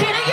Can I